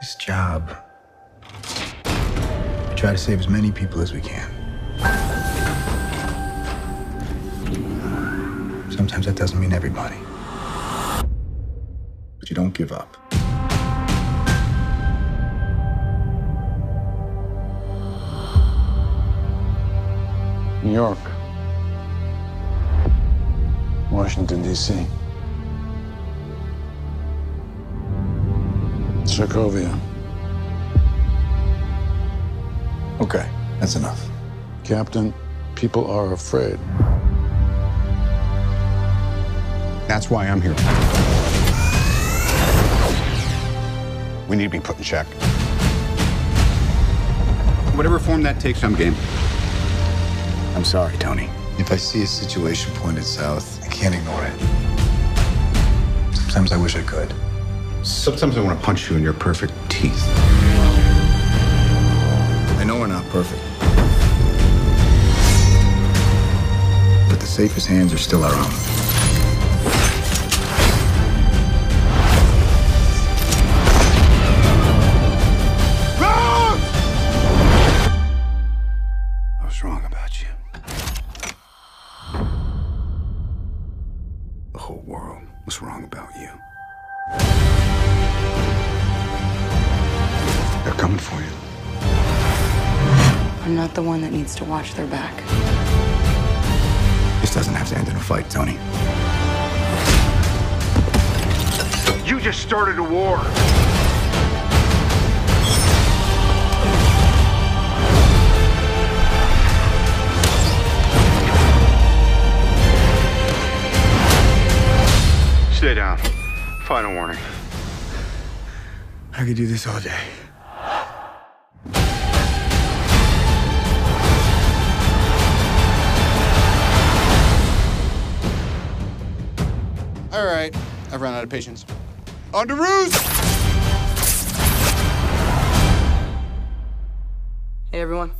This job, we try to save as many people as we can. Sometimes that doesn't mean everybody. But you don't give up. New York, Washington, D.C., Sokovia, Okay, that's enough. Captain, people are afraid. That's why I'm here. We need to be put in check. Whatever form that takes, I'm game. I'm sorry, Tony. If I see a situation pointed south, I can't ignore it. Sometimes I wish I could. Sometimes I want to punch you in your perfect teeth. I know we're not perfect. But the safest hands are still our own. I was wrong about you. The whole world was wrong about you. Coming for you. I'm not the one that needs to watch their back. This doesn't have to end in a fight, Tony. You just started a war. Stay down. Final warning. I could do this all day. I've run out of patience. Underoos! Hey, everyone.